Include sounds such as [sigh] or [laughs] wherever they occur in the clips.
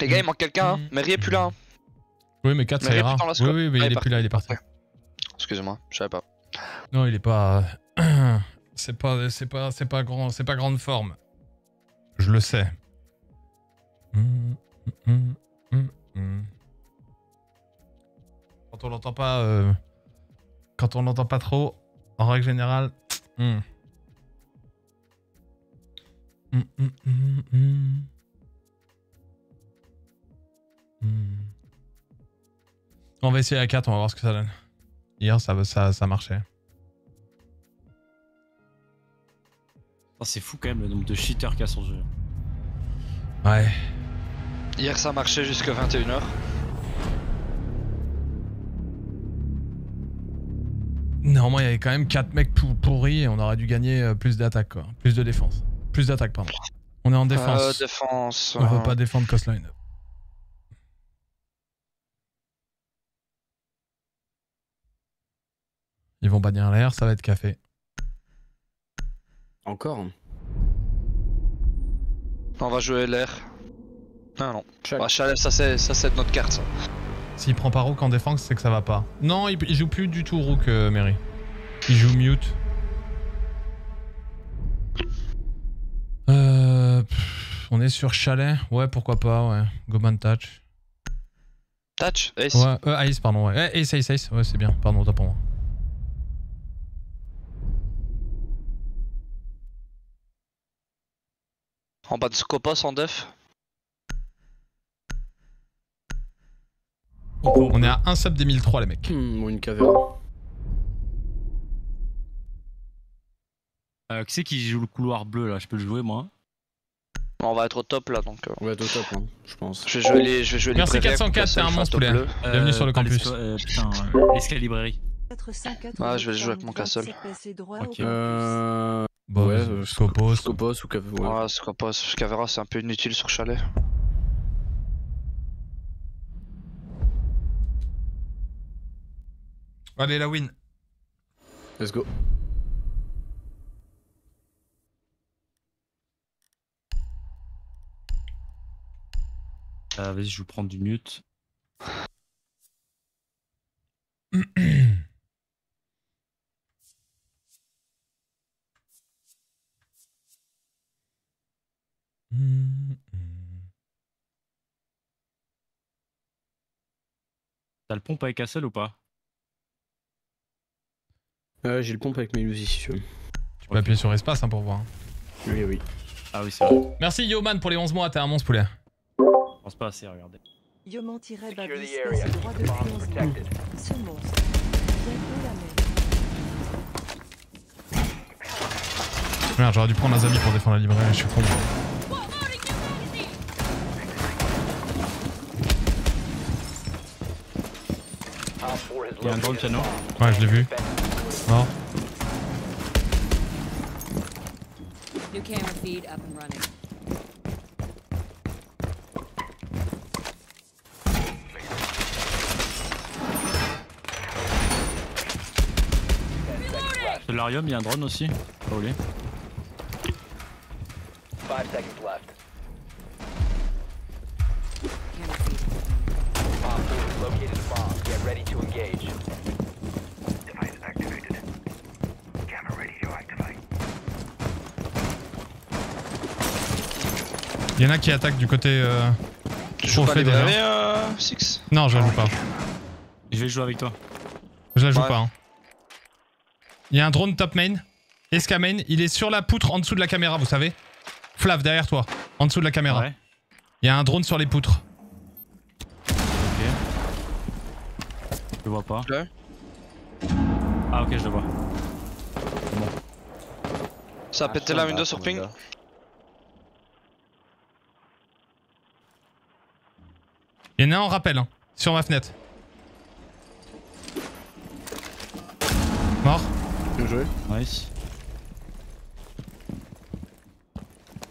Les gars, il manque quelqu'un, hein. Mm. Mary est plus là. hein. Oui, mais 4 ça ira. Oui, oui, mais Ah, il est plus là, il est parti. Excusez-moi, je savais pas. Non, il est pas. [clears throat] c'est pas, c'est pas, c'est pas grand, c'est pas grande forme. Je le sais. Hum, hum. Quand on l'entend pas, euh, quand on l'entend pas trop, en règle générale. Hum. On va essayer à 4, on va voir ce que ça donne. Hier, ça, ça, ça marchait. Oh, c'est fou quand même le nombre de cheaters qu'il y a sur le jeu. Ouais. Hier, ça marchait jusqu'à 21h. Normalement, il y avait quand même 4 mecs pour- pourris et on aurait dû gagner euh, plus d'attaque, quoi. Plus de défense. Plus d'attaque, pardon. On est en défense. Euh, défense. on veut euh, pas défendre Coastline. Ils vont bannir l'air, ça va être café. Encore On va jouer l'air. Non, non. Chalet. Bah, Chalet, ça c'est ça, c'est de notre carte. ça. S'il prend pas Rook en défense, c'est que ça va pas. Non, il, il joue plus du tout Rook, euh, Mary. Il joue mute. Euh, pff, on est sur chalet Ouais, pourquoi pas, ouais. Goman touch. Touch, Ace. Ouais, euh, Ace, pardon, ouais. Eh, Ace, Ace, Ace. Ouais, c'est bien. Pardon, autant pour moi. En bas de Scopos en def. On est à 1 sub des 1003, les mecs. Ou une cavéra. Euh, qui c'est qui joue le couloir bleu là? Je peux le jouer moi? On va être au top là donc. euh, On va être au top, hein, je pense. Je vais jouer les, je vais jouer Merci les prévets, 404, comme ça, t'es un monstre, top poulet. bleu. Bienvenue sur le campus. euh, putain, euh, l'escalibrairie. Ouais, je vais le jouer avec mon castle. Ok. Euh. Bon, ouais, euh, Scopos. Scopos ou cavéra. Ouais, Scopos. Cavera, c'est un peu inutile sur Chalet. Allez, la win. Let's go. Euh, Vas-y, je vais prendre du mute. Le pompe avec Castle ou pas Euh, J'ai le pompe avec mes si tu veux. Tu peux appuyer sur espace hein, pour voir. Oui, oui. Ah oui, c'est vrai. Merci Yoman pour les 11 mois, t'es un monstre poulet. Je pense pas assez, regardez. Yoman-Babis passe droit depuis 11 mois. Ce monstre. Bientôt la mer. Merde, j'aurais dû prendre un Zami pour défendre la librairie, je suis con. Il y a un drone piano. Ouais, je l'ai vu. Mort. New camera feed up and running. Il y a un drone aussi. Pas volé. Five seconds left. Camera feed. Op 4 has located a bomb. Get ready to engage. Il y en a qui attaquent du côté. Euh... Tu joues pas les euh, Six Non, je la joue pas. Je vais jouer avec toi. Je la joue Ouais. pas. hein. Il y a un drone top main. Esca main. Il est sur la poutre en dessous de la caméra, vous savez. Flav, derrière toi. En dessous de la caméra. Ouais. Il y a un drone sur les poutres. Je le vois pas. Ouais. Ah ok, je le vois. Ça a pété la window sur ping. Il y en a un en rappel, hein, sur ma fenêtre. Mort. Bien joué. Nice.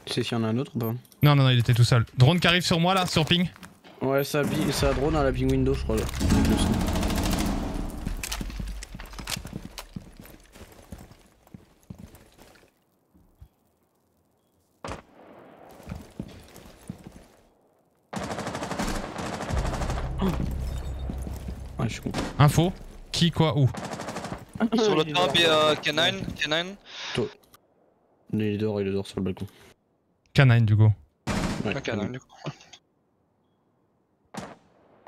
Tu sais s'il y en a un autre ou pas Non, non, non, il était tout seul. Drone qui arrive sur moi là, sur ping. Ouais, ça, bi- ça drone à la ping window, je crois. Là. Je suis con. Info. Qui, quoi, où Sur le top, y a K9. K9. Il est dehors, il est dehors sur le balcon. Canine, du coup. Ouais, K9 du coup.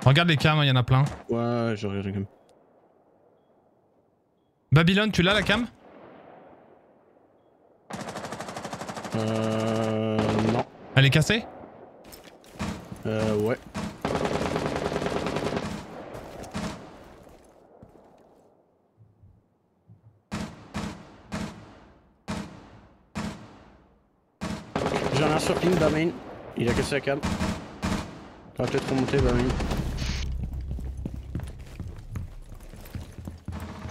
Regarde les cams, il y en a plein. Ouais, je regarde quand même. Babylone, tu l'as la cam? Euh. Non. Elle est cassée? Euh, ouais. J'en ai un sur ping, Bamin. Il a cassé la cam. Il va peut-être remonter, Bamin.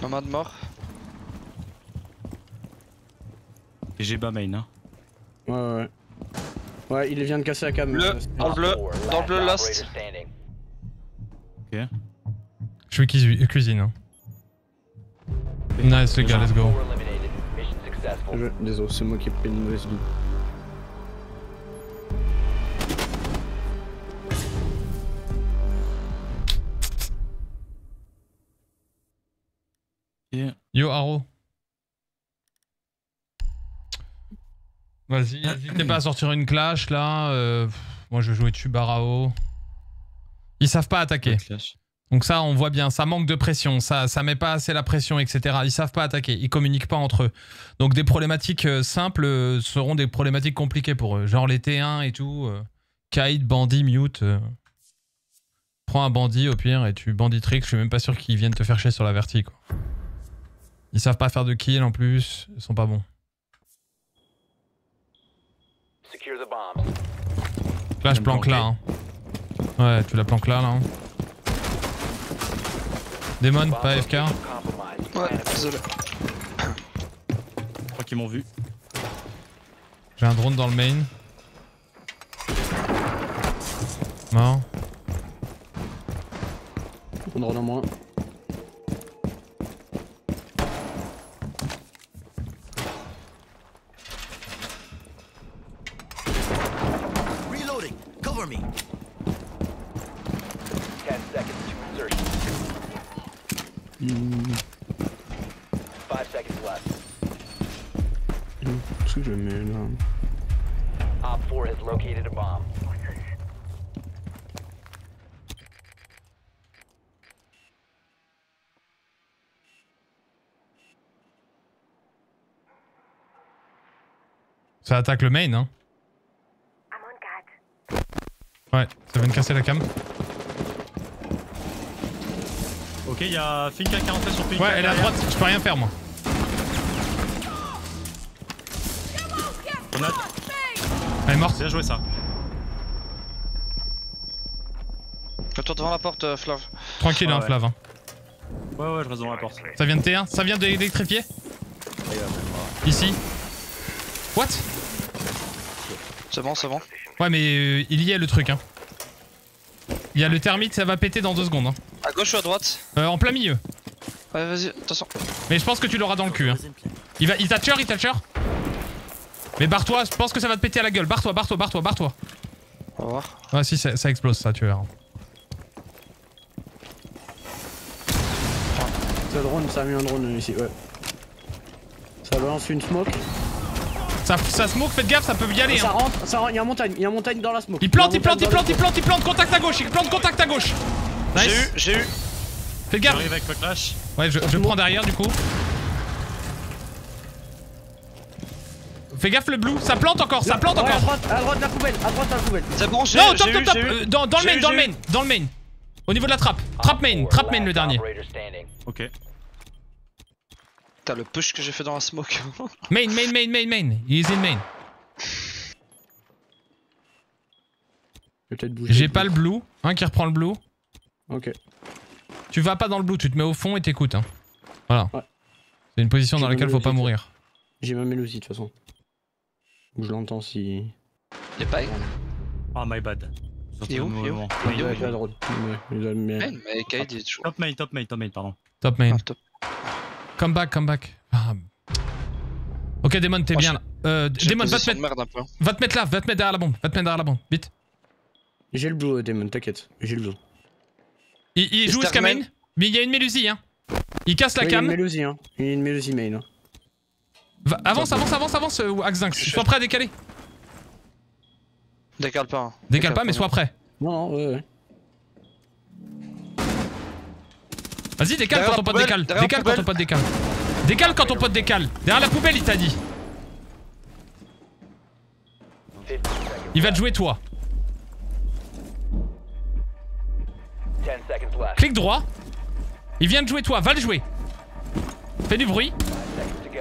Nomade mort. Et j'ai bas main. Hein. Ouais, ouais, ouais. Ouais, il vient de casser la cam. Bleu. euh, Dans le bleu. Dans le bleu, last standing. Je suis cuisi- cuisine. hein. Nice les gars, let's go. Je- Désolé, c'est moi qui ai pris une mauvaise ligne. Vas-y, n'hésitez pas à sortir une clash là. euh, moi je vais jouer dessus Barao. Ils savent pas attaquer. Donc ça, on voit bien, ça manque de pression, ça, ça met pas assez la pression, etc. Ils savent pas attaquer, ils communiquent pas entre eux. Donc des problématiques euh, simples euh, seront des problématiques compliquées pour eux. Genre les T1 et tout. Euh, Kite, bandit, mute. euh. Prends un bandit au pire et tu bandit trick. Je suis même pas sûr qu'ils viennent te faire chier sur la verti quoi. Ils savent pas faire de kill en plus, ils sont pas bons. Là je planque là. hein. Ouais, tu la planques là là. hein. Demon, Bomb pas FK. location compromised. Ouais, désolé. Je crois qu'ils m'ont vu. J'ai un drone dans le main. Mort. On drone en moins. Has located a bomb. Ça attaque le main, hein. Ouais, ça vient de casser la cam. Ok, il y a Finka qui est rentré sur Finka. Ouais, elle est à droite, je peux rien faire moi. On a... Elle est morte. Bien joué ça. Toi devant la porte, euh, Flav. Tranquille, Ah hein, ouais. Flav. hein. Ouais, ouais, je reste dans la porte. Ça vient de T1, ça vient d'électrifier? Ici? What? C'est bon, c'est bon. Ouais, mais euh, il y est le truc, hein. Il y a le thermite, ça va péter dans deux secondes. Hein. À gauche ou à droite? Euh, en plein milieu. Ouais, vas-y, attention. Mais je pense que tu l'auras dans le cul. Hein. Il va, il t'atture, il t'atture. Mais barre-toi, je pense que ça va te péter à la gueule. Barre-toi, barre-toi, barre-toi, barre-toi. On va voir. Ouais, si, ça, ça explose, ça, tu verras. Ce drone, ça a mis un drone ici, ouais. Ça balance une smoke. Ça, ça smoke, faites gaffe, ça peut y aller. ça Hein. rentre, ça rentre, il y a une montagne, il y a une montagne dans la smoke. Il plante, il plante, il plante, il plante, il plante, contact à gauche, il plante contact à gauche. J'ai eu, Nice. j'ai eu. Faites gaffe. J'arrive avec le clash. Ouais, je, je prends derrière du coup. Fais gaffe le blue, ça plante encore, ça plante Ouais, à encore. droite, à droite la poubelle, à droite la poubelle. C'est bon, j'ai Non, top, top, top. euh, Dans, dans le main, dans le main, dans le main. Au niveau de la trappe. Trap main, 4, trap main le dernier. Ok. Putain, le push que j'ai fait dans la smoke. [laughs] Main, main, main, main, main. He is in main. Peut-être bouger. J'ai pas le blue. Un qui reprend le blue. Ok. Tu vas pas dans le blue, tu te mets au fond et t'écoutes. Hein. Voilà. Ouais. C'est une position dans laquelle faut pas mourir. J'ai ma mélodie de toute façon. Je l'entends si. Y'a pas Ah, my bad. Il est où, il est où Il est mettre. Main, mais Kaid il est toujours. Top main, top main, top main, pardon. Top main. Ah, top. Come back, come back. Ah. Ok, Demon, t'es bien là. Euh, Demon, va te, mettre, merde un peu. va te mettre là, va te mettre derrière la bombe. Va te mettre derrière la bombe. Vite. J'ai le blue, Damon, t'inquiète. J'ai le blue. Il, il joue jusqu'à main. Mais il y a une mélusie, hein. Il casse la Ouais, il y a une cam. mélusie, hein. Il y a une mélusie main. Va- avance, avance, avance, avance, euh, Axinx. Sois prêt à décaler. Décale pas. hein. Décale pas, mais sois prêt. Non, non, ouais, ouais. Vas-y, décale Derrière quand ton pote décale. Décale quand ton pote décale. Décale quand ton pote décale. Derrière la poubelle, il t'a dit. 15 seconds. Il va te jouer toi. 10 seconds left. Clique droit. Il vient de jouer toi, va le jouer. Fais du bruit.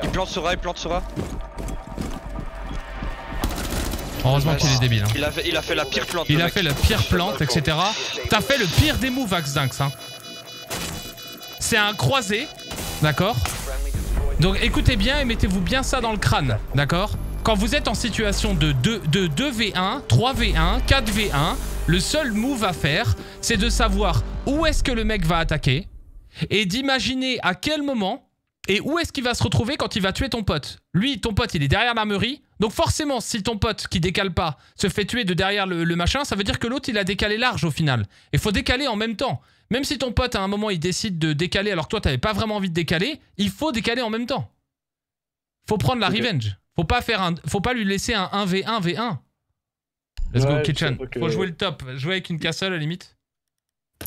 Il plante Sora, il plante Sora. Heureusement qu'il est débile. hein. Il a fait, il a fait la pire plante. Il a mec. fait la pire plante, etc. T'as fait le pire des moves, Axinx. Hein. C'est un croisé, d'accord. Donc écoutez bien et mettez-vous bien ça dans le crâne, d'accord Quand vous êtes en situation de 2, de 2v1, 3v1, 4v1, le seul move à faire, c'est de savoir où est-ce que le mec va attaquer et d'imaginer à quel moment et où est-ce qu'il va se retrouver quand il va tuer ton pote? Lui, ton pote, il est derrière l'armerie. Donc forcément, si ton pote qui décale pas se fait tuer de derrière le, le machin, ça veut dire que l'autre, il a décalé large au final. Il faut décaler en même temps. Même si ton pote, à un moment, il décide de décaler alors que toi, t'avais pas vraiment envie de décaler, il faut décaler en même temps. Faut prendre la revenge. Faut pas faire un, faut pas lui laisser un 1v1 v1. Let's go kitchen. que- Faut jouer le top. Jouer avec une castle à la limite.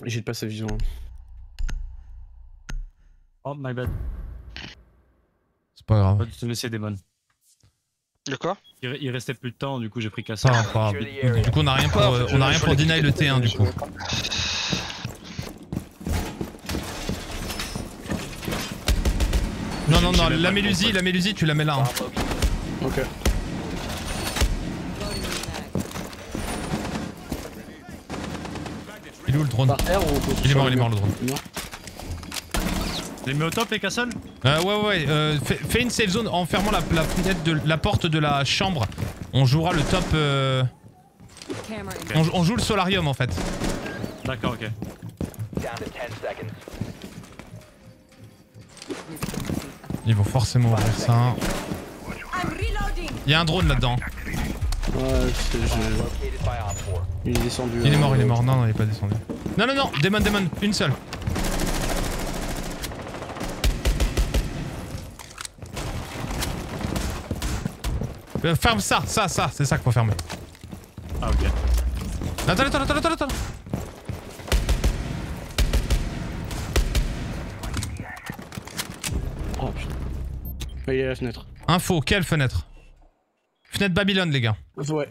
J'ai pas sa vision. Oh, my bad. C'est pas grave. Te laisser Demon. De quoi? Il, il restait plus de temps, du coup j'ai pris pas grave. Du coup, on a rien pour, euh, on a rien pour deny le T1 du coup. Non, non, non, la mélusie, la mélusie, tu la mets là. hein. Ok. Il est où le drone? Il est mort, il est mort le drone. Les mets au top les castles Euh, ouais, ouais, ouais. euh, fais, fais une safe zone en fermant la, la fenêtre de la porte de la chambre. On jouera le top. euh, on, on joue le solarium en fait. D'accord, ok. Down to 10 seconds. Ils vont forcément ouvrir ça. I'm reloading. Il y a un drone là-dedans. Ouais, je- Located by Op 4. il est descendu. Il est hein. mort, il est mort. Non, non, il est pas descendu. Non, non, non, Demon, Demon, une seule. Euh, ferme ça, ça, ça, c'est ça qu'il faut fermer. Ah, ok. Attends, attends, attends, attends, attends. Oh putain. Il est à la fenêtre. Info, quelle fenêtre? Fenêtre Babylone, les gars. Ouais.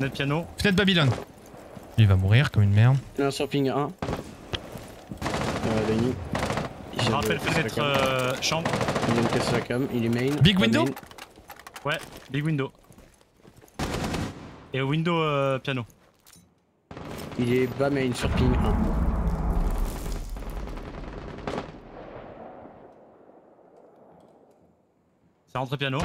Net piano. Fenêtre Babylone. Il va mourir comme une merde. Il y a un sur ping 1. Euh, Lenny. Il Je vient de rappelle fenêtre euh, chambre. Il vient de casser la cam. Il est main. Big window main. Ouais, big window. Et window euh, piano. Il est bas main sur ping 1. C'est rentré piano.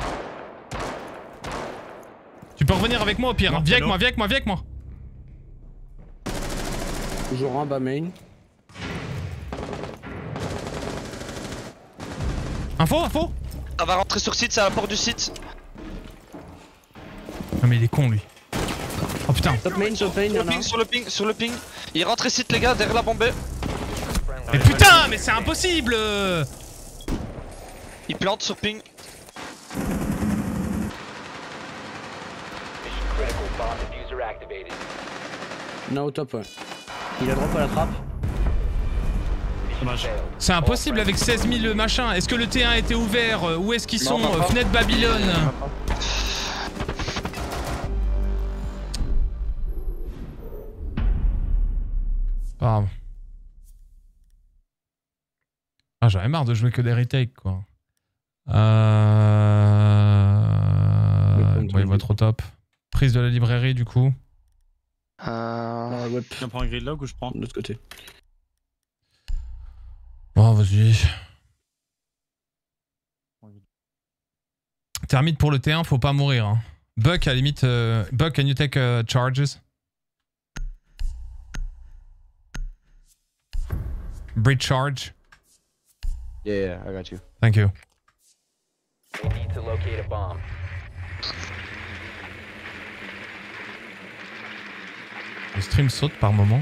Tu peux revenir avec moi au pire. hein. Non, Viens avec moi, viens avec moi, viens avec moi. Toujours un bas main. Info, info Ça va rentrer sur site, c'est à la porte du site. Non mais il est con lui. Oh putain. Top main, top main, Sur le ping, sur le ping, sur le ping. Il rentre site les gars, derrière la bombée. Mais putain, mais c'est impossible Il plante sur ping. Au top, ouais. Il a drop à la trappe. C'est impossible avec 16 000 machins. Est-ce que le T1 était ouvert? Où est-ce qu'ils sont? Non. Fenêtre Babylone Pas grave. Ah, j'en ai marre de jouer que des retakes, quoi. Euh... Il voit trop top. Prise de la librairie, du coup. Euh... Ah, ouais, Tu prends un gridlock ou je prends? De l'autre côté. Bon, vas-y. Termite pour le T1, faut pas mourir. Hein. Buck, à la limite. euh, Buck, can you take uh, charges? Bridge charge. Yeah, yeah, I got you. Thank you. They need to locate a bomb. Le stream saute par moment.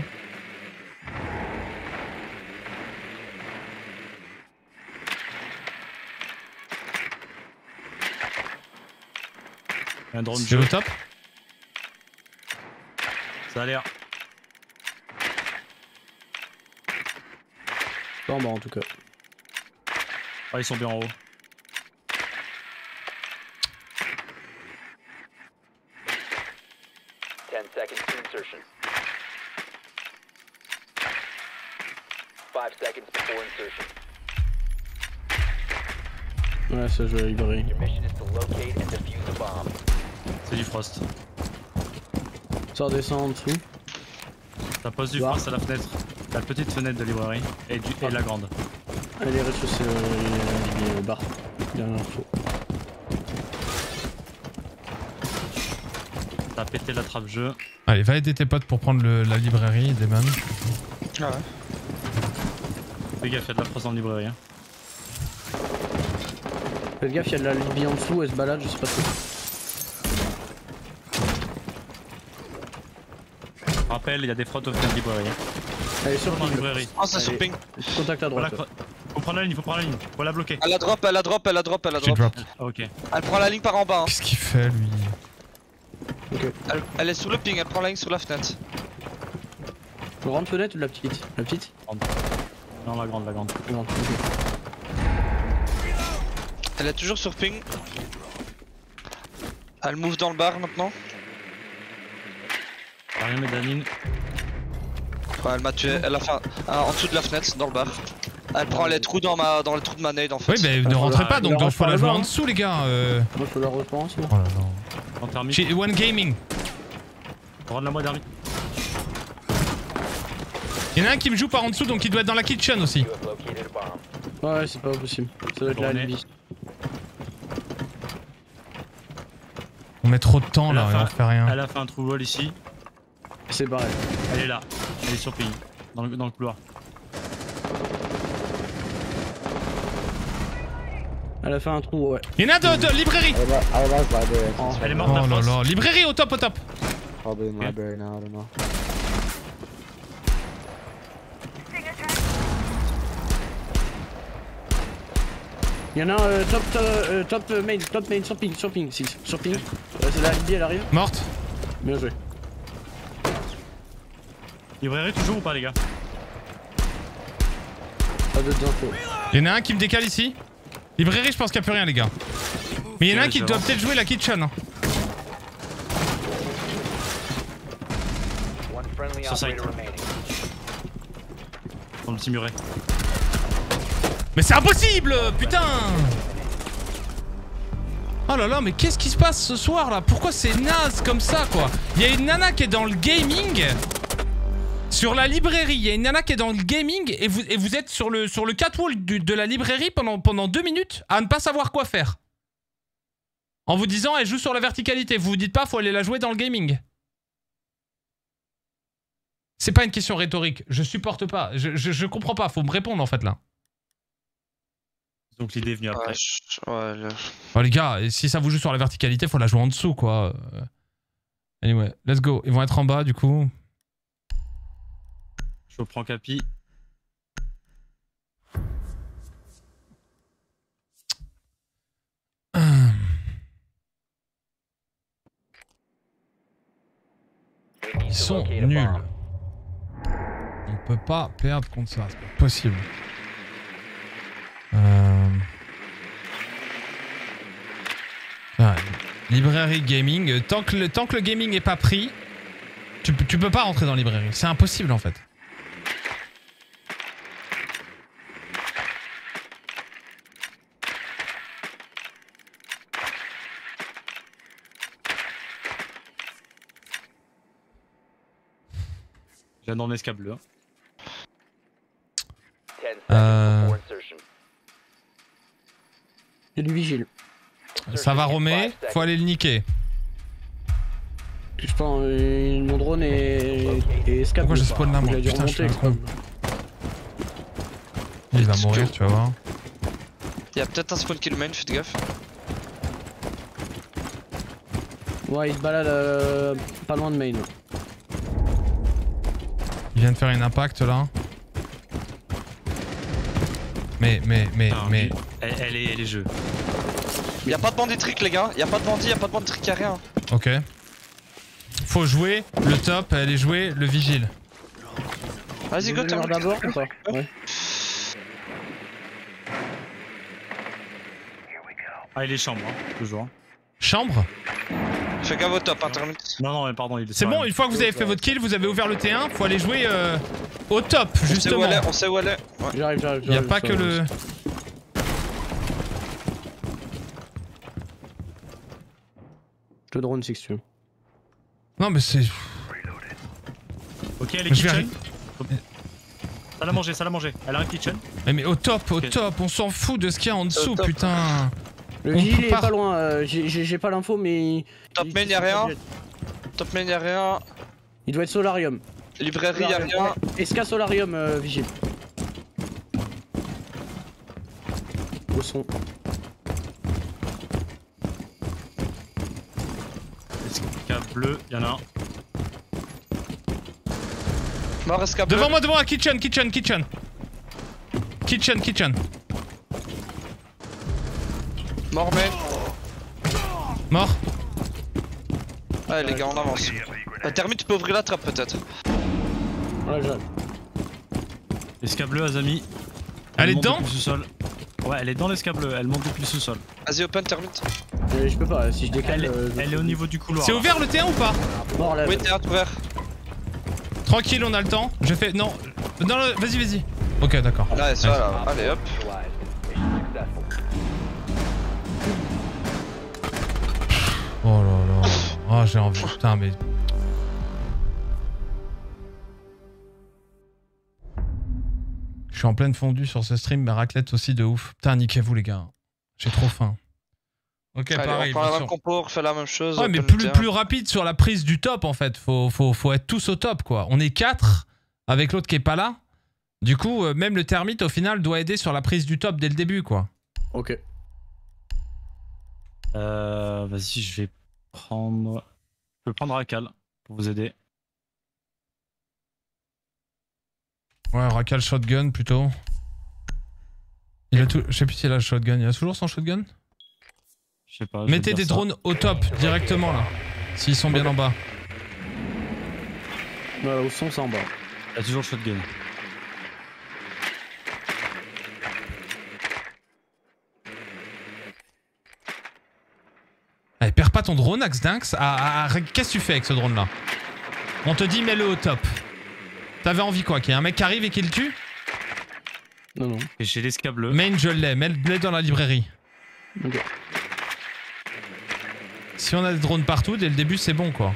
Un drone. C'est au top Ça a l'air. Pas en bas en tout cas. Ah, ils sont bien en haut. Ten seconds to insertion. Five seconds before insertion. Ouais, ça joue à la librairie. Your mission is to locate and defuse a bomb. C'est du frost. Ça redescend en dessous. Ça pose du frost à la fenêtre. La petite fenêtre de librairie et, du, et la grande. Allez, les rez-de-chaussée, euh, est bar. Dernière info. T'as pété la trappe jeu. Allez, va aider tes potes pour prendre le- la librairie, Deman. Ah ouais. Fais gaffe, y'a de la dans la librairie. hein. Faites gaffe, il y a de la Libye en dessous, elle se balade, je sais pas trop. Rappel, il y a des frottes au fenêtre de librairie. Elle est sur la ping. librairie. Oh, c'est sur ping. Contact à Voilà, droite. faut prendre la ligne, faut prendre la ligne. Faut la bloquer. Elle a drop, elle a drop, elle a drop, elle a J'ai drop. drop. Ah, ok. Elle prend la ligne par en bas. hein. Qu'est-ce qu'il fait lui? Elle, elle est sur le ping, elle prend la ligne sur la fenêtre. Grande fenêtre ou la petite? La petite? Non, la grande, la grande. Grande. ok. Elle est toujours sur ping. Elle move dans le bar maintenant. Ouais, elle m'a tué. Elle a fait un, un- en dessous de la fenêtre, dans le bar. Elle prend les trous dans ma dans les trous de ma nade en fait. Oui, bah ne rentrez pas, donc donc faut la jouer en dessous, les gars. euh. Moi je peux la reprendre. Oh là là. En thermique. Chez One Gaming. Rends-la-moi thermique. Il y en a un qui me joue par en dessous, donc il doit être dans la kitchen aussi. Ouais, c'est pas possible. Ça doit être la. Libye. On met trop de temps là, et on fait rien. Elle a fait un trou vol ici. Barré. Elle est là. Elle est sur ping. Dans le, dans le couloir. Elle a fait un trou, ouais. Il y en a de, de librairie Oh. Elle est morte, Oh la là, librairie au top, au top Probably in Okay. library now, I don't know. Il y en a un euh, top, euh, top euh, main, top main, sur ping, sur ping, 6, sur ping. Ouais, c'est la Libye, elle arrive. Morte Bien joué. Librairie toujours ou pas, les gars Pas d'autres infos. Il y en a un qui me décale ici. Librairie, je pense qu'il n'y a plus rien, les gars. Mais il y en a un qui doit peut-être jouer la kitchen. hein. One friendly Sur site. Dans le petit muret. Mais c'est impossible Putain Oh là là, mais qu'est-ce qui se passe ce soir là? Pourquoi c'est naze comme ça quoi? Il y a une nana qui est dans le gaming sur la librairie. Il y a une nana qui est dans le gaming et vous, et vous êtes sur le, sur le catwalk du- de la librairie pendant, pendant deux minutes à ne pas savoir quoi faire. En vous disant elle joue sur la verticalité. Vous vous dites pas faut aller la jouer dans le gaming. C'est pas une question rhétorique. Je supporte pas. Je, je, je comprends pas. Faut me répondre en fait là. Donc l'idée est venue après. Ouais, je- ouais, le- Oh les gars, si ça vous joue sur la verticalité, faut la jouer en dessous quoi. Euh, Anyway, let's go. Ils vont être en bas du coup. Je reprends Capi. Ils sont nuls. On peut pas perdre contre ça, c'est pas possible. Euh... ah, librairie gaming, tant que, le, tant que le gaming est pas pris, tu, peux- tu peux pas rentrer dans la librairie. C'est impossible en fait. J'ai un escape bleu. hein. Euh. a du vigile. Ça va five faut aller le niquer. Je pense euh, mon drone est, est escape. Pourquoi je spawn là, moi Il a dû Putain, je suis remonter, un con. Il va mourir, tu vas voir. Il y a peut-être un spawn kill main, faites gaffe. Ouais, il se balade euh, pas loin de main. Il vient de faire une impact là. Mais, mais, mais, mais. Elle, elle est, elle est jeu. Y a pas de bandit trick les gars, y a pas de bandit, y a pas de bandit trick, y a rien. Ok. Faut jouer le top, aller jouer le vigile. Vas-y, go, termine. d'abord ou pas Ouais. Ah, il est chambre, hein, toujours. Chambre? Fais gaffe au top, hein. Non, non, mais pardon, il est C'est bon, une fois que vous avez fait votre kill, vous avez ouvert le T1, faut aller jouer euh, au top, On sait où justement. elle est, on sait où elle est. Ouais. J'arrive, j'arrive. Il y a j'arrive, pas ça que le. Je te drone si tu veux. Non, mais c'est. Ok, elle est kitchen. Ça l'a mangé, ça l'a mangé. Elle a un kitchen. Mais, mais au top, au top, on s'en fout de ce qu'il y a en dessous, putain. Le On vigile est pas- loin, euh, j'ai- pas l'info mais. Top il- main, y'a rien. Top main, y'a rien. Il doit être solarium. Librairie, y'a rien. Esca solarium, euh, vigile. Au son. Cap bleu, y'en a un. Mort, escape. Devant moi, devant moi, kitchen, kitchen, kitchen. Kitchen, kitchen. Mort main. Mort. Ouais, les gars, on avance. Euh, Termine, tu peux ouvrir la trappe peut-être. Voilà, j'arrive. Esca bleu, Azami. Elle est dedans sous-sol. Ouais, elle est dans l'esca bleu, elle monte depuis le sous-sol. Vas-y, open, termine. Euh, je peux pas, si je décale. Elle, est- euh, je- elle est au niveau du couloir. C'est ouvert le T1 ou pas Mort là. Oui, théâtre ouvert. Tranquille, on a le temps. Je fais. Non. Non, non, vas-y, vas-y. Ok, d'accord. Là, ça, là. Allez, hop. Oh là là. Oh, j'ai envie. Putain, mais. Je suis en pleine fondue sur ce stream, mais raclette aussi de ouf. Putain, niquez-vous, les gars. J'ai trop faim. Ok, Allez, pareil. on prend la même sûr. compo, on refait la même chose. Ouais, mais plus, rapide sur la prise du top en fait. Faut, faut, faut être tous au top quoi. On est 4 avec l'autre qui est pas là. Du coup, euh, même le termite au final doit aider sur la prise du top dès le début quoi. Ok. Euh, Vas-y, je vais prendre. Je vais prendre Rakal pour vous aider. Ouais, Rakal shotgun plutôt. Il a tout. Je sais plus s'il a le shotgun. Il a toujours son shotgun? Je sais pas. Mettez des ça. drones au top directement là. S'ils sont bien en bas. Ouais, au son, c'est en bas. Il a toujours le shotgun. Pas ton drone, Axdinx. Ah, ah, Qu'est-ce que tu fais avec ce drone là On te dit mets-le au top. T'avais envie quoi Qu'il y ait un mec qui arrive et qui le tue Non, non. Et j'ai l'esca bleu. Main, je l'ai. Mets-le dans la librairie. Ok. Si on a des drones partout, dès le début, c'est bon quoi.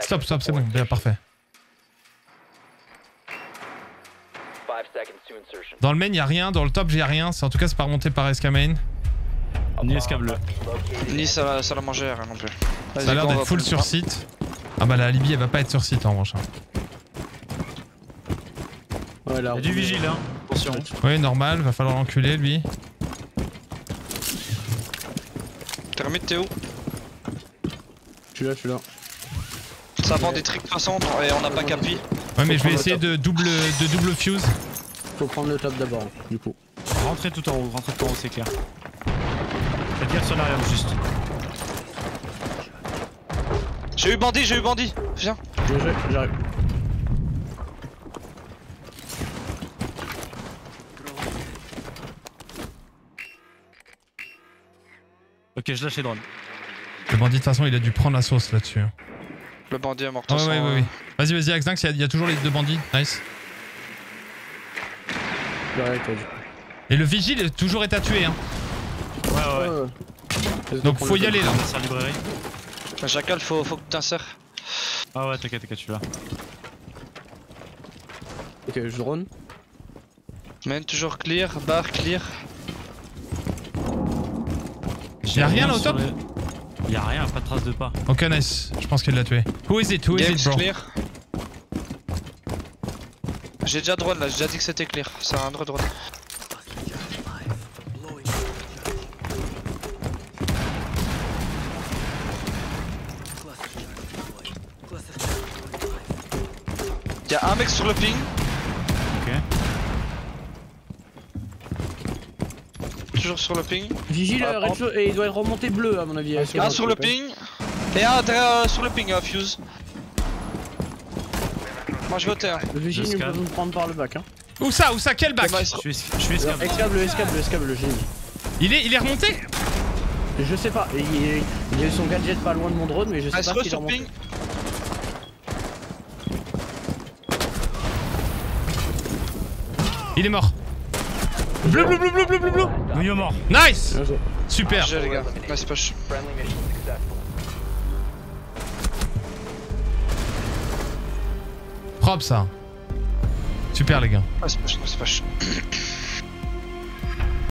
Stop, stop, c'est bon, bien parfait. Dans le main, y a rien. Dans le top, j'ai rien. C'est- En tout cas, c'est pas remonté par SK main. Ni esca bleu. Ni ça l'a ça l'a mangé, rien non plus. Ça a l'air d'être va full sur site. Ah bah la Libye, elle va pas être sur site en revanche. hein. Ouais, là. Il y a du vigile, hein. Attention. Oui, normal, va falloir l'enculer lui. Termine, t'es où? Je suis là, je suis là. Ça vend des tricks de toute façon, et on n'a pas capi. Ouais, mais je vais essayer de double, de double fuse. Faut prendre le top d'abord, du coup. Rentrez tout en haut, rentrez tout en haut, c'est clair. Faites gaffe sur l'arrière, juste. J'ai eu bandit, j'ai eu bandit. Viens. J'arrive. Ok, je lâche les drones. Le bandit, de toute façon, il a dû prendre la sauce là-dessus. hein. Le bandit est mort. toute ouais, ouais, ouais, euh, ouais. Vas-y, vas-y, Axinx, il y a- il y, a toujours les deux bandits. Nice. Et le vigile est toujours est à tuer. Hein. Ouais, ouais, ouais. Donc faut y aller là. La librairie. Jackal, faut, faut que tu t'insères. Ah ouais, t'inquiète, t'inquiète, je suis là. Ok, je drone. Main toujours clear, bar clear. Y'a rien là au top les- Y'a rien, pas de trace de pas. Ok, nice. Je pense qu'il l'a tué. Who is it? Who is it, bro? clear. J'ai déjà drone là, j'ai déjà dit que c'était clear. C'est un drone. Y'a un mec sur le ping. Ok. toujours sur le ping. Vigile, Ah, et il doit être remonté bleu à mon avis. Que- Un sur le ping. Et un derrière, euh, sur le ping, euh, Fuse. Moi je vais au terre. Le vigile, Je il peut nous prendre par le bac. Hein. Où ça Où ça Quel bac? Je suis, escave. Escable, escable, escable, le génie. il est, il est remonté? Je sais pas, il, il- il a eu son gadget pas loin de mon drone, mais je sais Ah, pas sur s'il est sur remonté. ping? Il est mort. Bleu, bleu, bleu, bleu, bleu, bleu, bleu. Oui, mort. Nice Bien joué. Super. J'ai les gars. Nice push. Propre ça. Super les gars. Nice push, nice push.